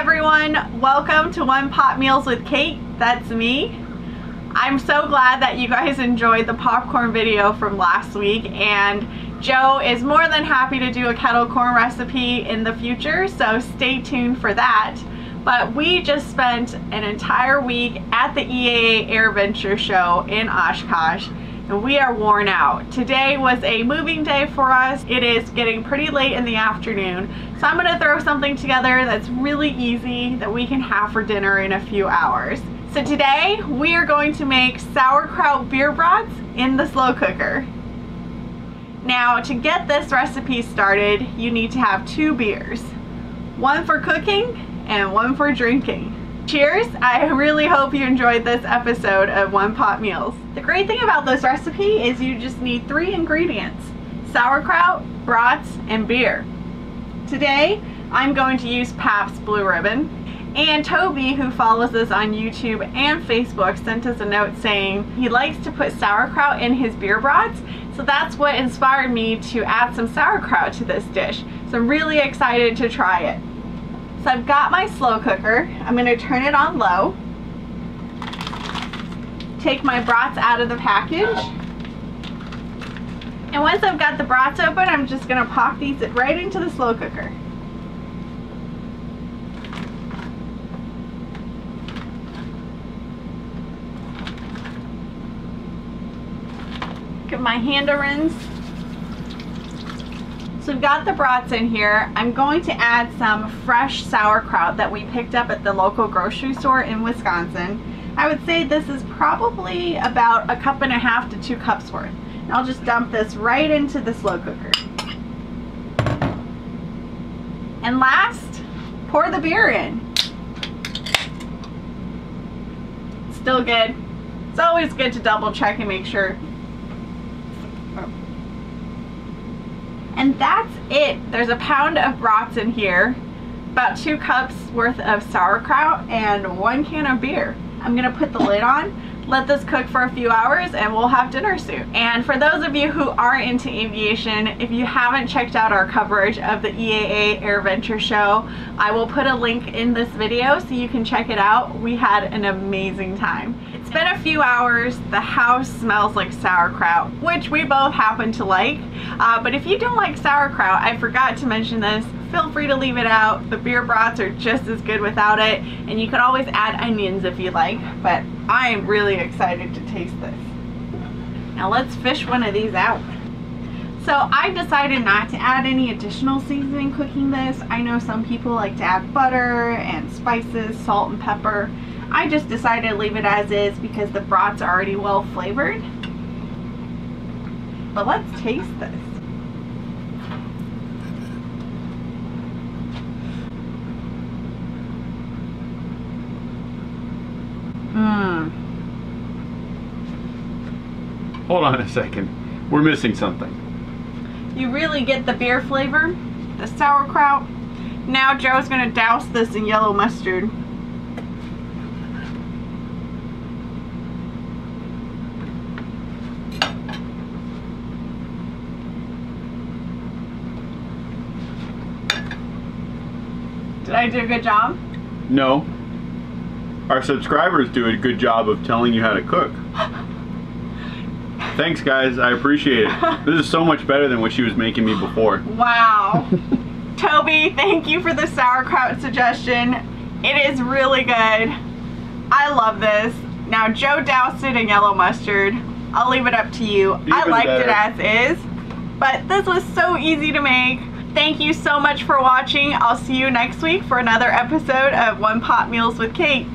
everyone, welcome to One Pot Meals with Kait, that's me. I'm so glad that you guys enjoyed the popcorn video from last week and Joe is more than happy to do a kettle corn recipe in the future, so stay tuned for that. But we just spent an entire week at the EAA Air AirVenture show in Oshkosh we are worn out. Today was a moving day for us. It is getting pretty late in the afternoon, so I'm gonna throw something together that's really easy that we can have for dinner in a few hours. So today we are going to make sauerkraut beer brats in the slow cooker. Now to get this recipe started, you need to have two beers. One for cooking and one for drinking. Cheers! I really hope you enjoyed this episode of One Pot Meals. The great thing about this recipe is you just need three ingredients. Sauerkraut, brats, and beer. Today, I'm going to use Pabst Blue Ribbon. And Toby, who follows us on YouTube and Facebook, sent us a note saying he likes to put sauerkraut in his beer brats. So that's what inspired me to add some sauerkraut to this dish. So I'm really excited to try it. So I've got my slow cooker. I'm going to turn it on low. Take my brats out of the package. And once I've got the brats open, I'm just going to pop these right into the slow cooker. Give my hand a rinse. We've got the brats in here. I'm going to add some fresh sauerkraut that we picked up at the local grocery store in Wisconsin. I would say this is probably about a cup and a half to two cups worth. And I'll just dump this right into the slow cooker. And last, pour the beer in. Still good. It's always good to double check and make sure And that's it. There's a pound of brats in here, about two cups worth of sauerkraut, and one can of beer. I'm gonna put the lid on, let this cook for a few hours, and we'll have dinner soon. And for those of you who are into aviation, if you haven't checked out our coverage of the EAA AirVenture show, I will put a link in this video so you can check it out. We had an amazing time. It's been a few hours. The house smells like sauerkraut, which we both happen to like. Uh, but if you don't like sauerkraut, I forgot to mention this, feel free to leave it out. The beer brats are just as good without it. And you can always add onions if you like. But I'm really excited to taste this. Now let's fish one of these out. So I decided not to add any additional seasoning cooking this. I know some people like to add butter and spices, salt and pepper. I just decided to leave it as is because the brats are already well flavored. But let's taste this. Hold on a second. We're missing something. You really get the beer flavor, the sauerkraut. Now Joe's gonna douse this in yellow mustard. Did I do a good job? No. Our subscribers do a good job of telling you how to cook. Thanks guys, I appreciate it. This is so much better than what she was making me before. Wow. Toby, thank you for the sauerkraut suggestion. It is really good. I love this. Now Joe doused it in yellow mustard. I'll leave it up to you. Even I liked better. it as is. But this was so easy to make. Thank you so much for watching. I'll see you next week for another episode of One Pot Meals with Kait.